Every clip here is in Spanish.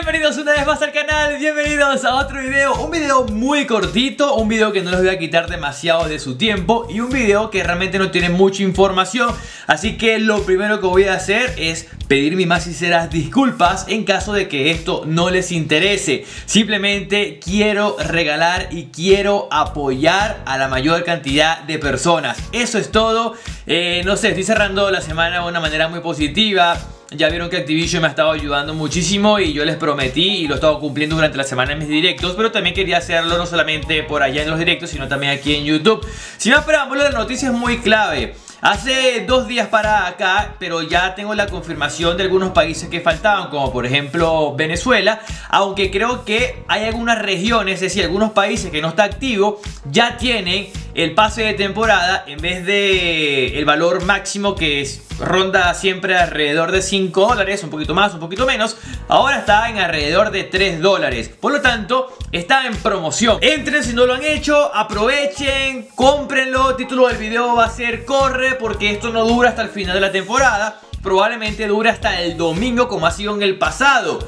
Bienvenidos una vez más al canal, bienvenidos a otro video. Un video muy cortito, un video que no les voy a quitar demasiado de su tiempo Y un video que realmente no tiene mucha información. Así que lo primero que voy a hacer es pedir mis más sinceras disculpas En caso de que esto no les interese Simplemente quiero regalar y quiero apoyar a la mayor cantidad de personas Eso es todo, eh, no sé, estoy cerrando la semana de una manera muy positiva ya vieron que Activision me ha estado ayudando muchísimo y yo les prometí y lo he estado cumpliendo durante la semana en mis directos, pero también quería hacerlo no solamente por allá en los directos, sino también aquí en YouTube. Si más preámbulo, la noticia es muy clave. Hace dos días para acá, pero ya tengo la confirmación de algunos países que faltaban, como por ejemplo Venezuela, aunque creo que hay algunas regiones, es decir, algunos países que no está activo, ya tienen el pase de temporada en vez de el valor máximo que es, ronda siempre alrededor de 5 dólares, un poquito más, un poquito menos, ahora está en alrededor de 3 dólares. Por lo tanto, está en promoción. Entren si no lo han hecho, aprovechen, cómprenlo. El título del video va a ser Corre porque esto no dura hasta el final de la temporada. Probablemente dure hasta el domingo como ha sido en el pasado.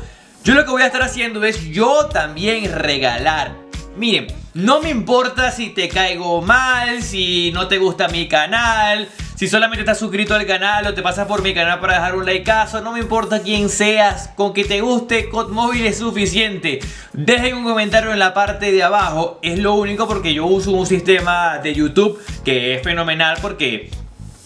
Yo lo que voy a estar haciendo es yo también regalar. Miren, no me importa si te caigo mal, si no te gusta mi canal, si solamente estás suscrito al canal o te pasas por mi canal para dejar un likeazo, no me importa quién seas, con que te guste COD Móvil es suficiente. Dejen un comentario en la parte de abajo, es lo único porque yo uso un sistema de YouTube que es fenomenal porque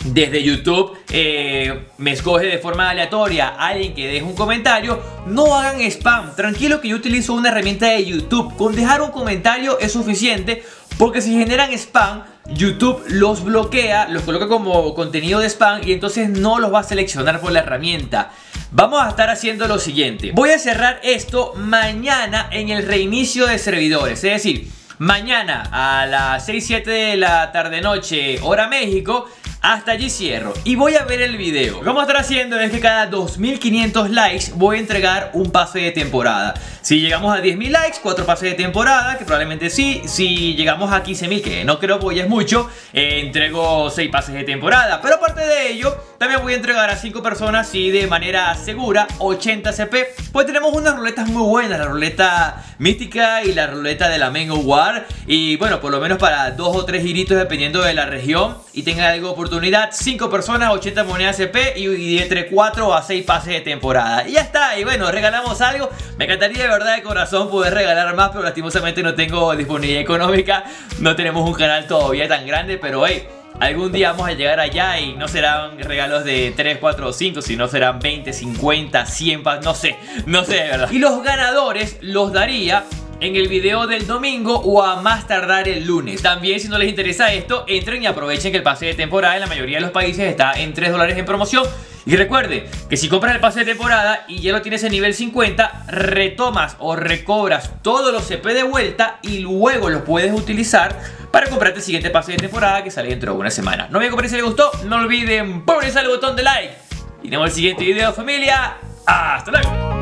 desde YouTube eh, me escoge de forma aleatoria alguien que deje un comentario, no hagan spam. Tranquilo que yo utilizo una herramienta de YouTube. Con dejar un comentario es suficiente porque si generan spam, YouTube los bloquea, los coloca como contenido de spam y entonces no los va a seleccionar por la herramienta. Vamos a estar haciendo lo siguiente. Voy a cerrar esto mañana en el reinicio de servidores. Es decir, mañana a las 6-7 de la tarde-noche, hora México hasta allí cierro y voy a ver el video. Lo que vamos a estar haciendo es que cada 2500 likes voy a entregar un pase de temporada Si llegamos a 10.000 likes, 4 pases de temporada, que probablemente sí. Si llegamos a 15.000, que no creo que ya es mucho, eh, entrego 6 pases de temporada. Pero aparte de ello, también voy a entregar a 5 personas y de manera segura 80 CP Pues tenemos unas ruletas muy buenas, la ruleta mística y la ruleta de la Mango War. Y bueno, por lo menos para 2 o 3 giritos dependiendo de la región y tenga algo oportunidad oportunidad 5 personas, 80 monedas CP y, entre 4 a 6 pases de temporada. Y ya está, y bueno, regalamos algo. Me encantaría de verdad de corazón poder regalar más Pero lastimosamente no tengo disponibilidad económica No tenemos un canal todavía tan grande Pero hey, Algún día vamos a llegar allá y no serán regalos de 3, 4 o 5, sino serán 20, 50, 100, no sé, no sé de verdad. Y los ganadores los daría en el video del domingo o a más tardar el lunes. También si no les interesa esto, entren y aprovechen que el pase de temporada en la mayoría de los países está en 3 dólares en promoción. Y recuerde que si compras el pase de temporada y ya lo tienes en nivel 50, retomas o recobras todos los CP de vuelta y luego los puedes utilizar para comprarte el siguiente pase de temporada que sale dentro de una semana. No me a si les gustó, no olviden ponerse el botón de like. Y nos vemos en el siguiente video familia. Hasta luego.